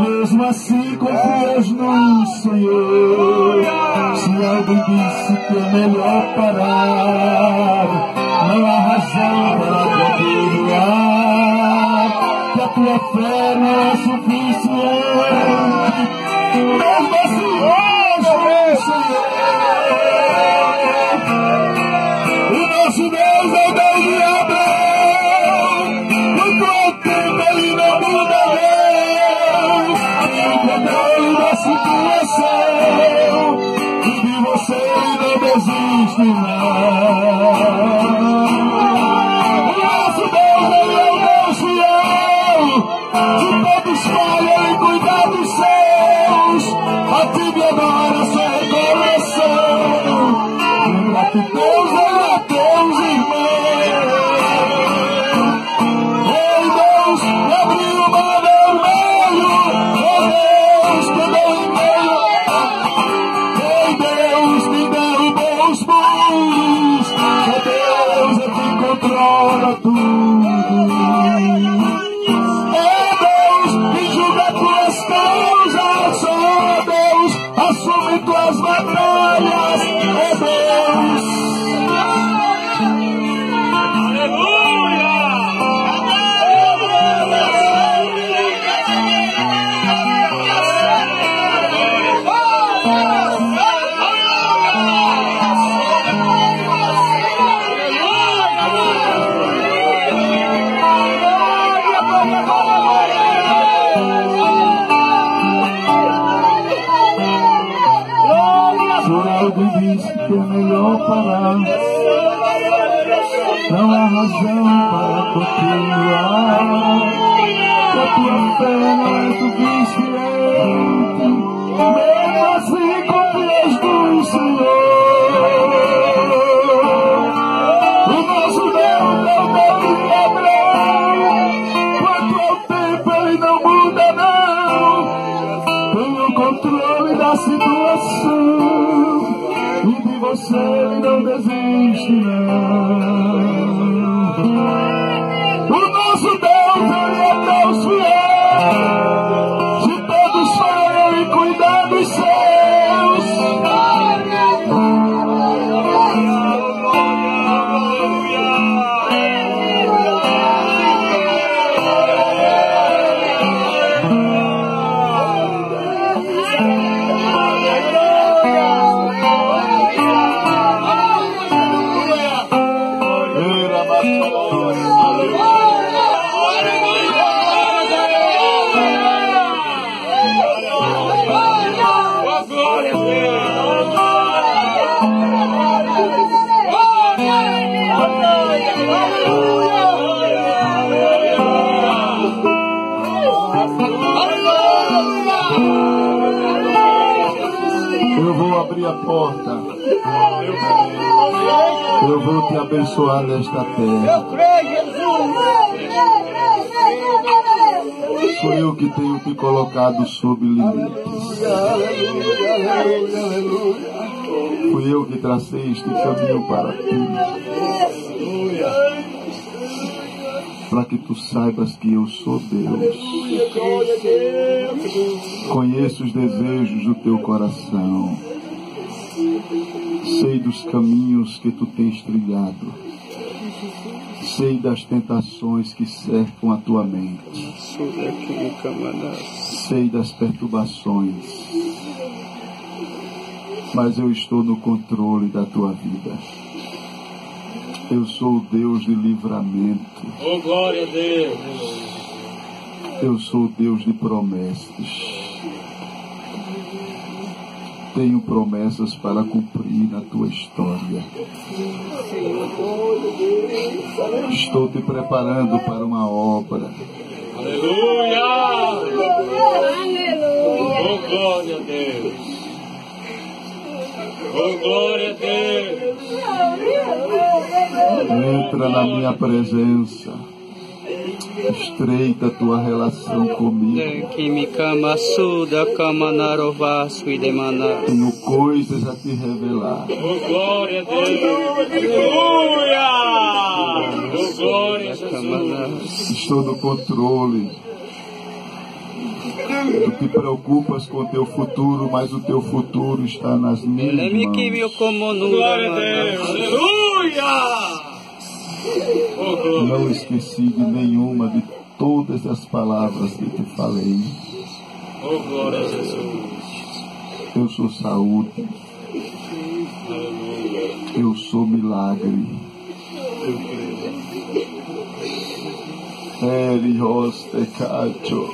Mesmo assim confias no Senhor. Se alguém disse que é melhor parar, não há razão para continuar. Que a tua fé não é suficiente. Deus. Tem o controle da situação. E de você ele não desiste, não. Nosso Deus, ele é o Deus fiel. De todos falha, ele cuida dos seus. Ative agora sua recorreção. Lembra que Deus é Deus, irmão. Ei, Deus, abriu o mar É Algo disse que é melhor parar. Não há razão para continuar. E de você ele não desiste, não. Eu vou abrir a porta. Eu vou te abençoar nesta terra. Sou eu que tenho te colocado sob limites. Fui eu que tracei este caminho para ti. Para que tu saibas que eu sou Deus. Conheço os desejos do teu coração. Sei dos caminhos que tu tens trilhado. Sei das tentações que cercam a tua mente. Sei das perturbações. Mas eu estou no controle da tua vida. Eu sou o Deus de livramento. Oh, glória a Deus. Eu sou o Deus de promessas. Tenho promessas para cumprir na tua história. Estou te preparando para uma obra. Aleluia. Oh, glória a Deus. Oh, glória a Deus. Entra na minha presença. Estreita a tua relação comigo. Idemana. Tenho coisas a te revelar. Glória a Deus. Aleluia. Glória a Jesus. Estou no controle Tu te preocupas com o teu futuro, mas o teu futuro está nas minhas mãos. Glória a Deus. Aleluia. Não esqueci de nenhuma de todas as palavras que te falei. Oh, glória a Jesus. Eu sou saúde, eu sou milagre. Eu creio. Eri hoste cacho.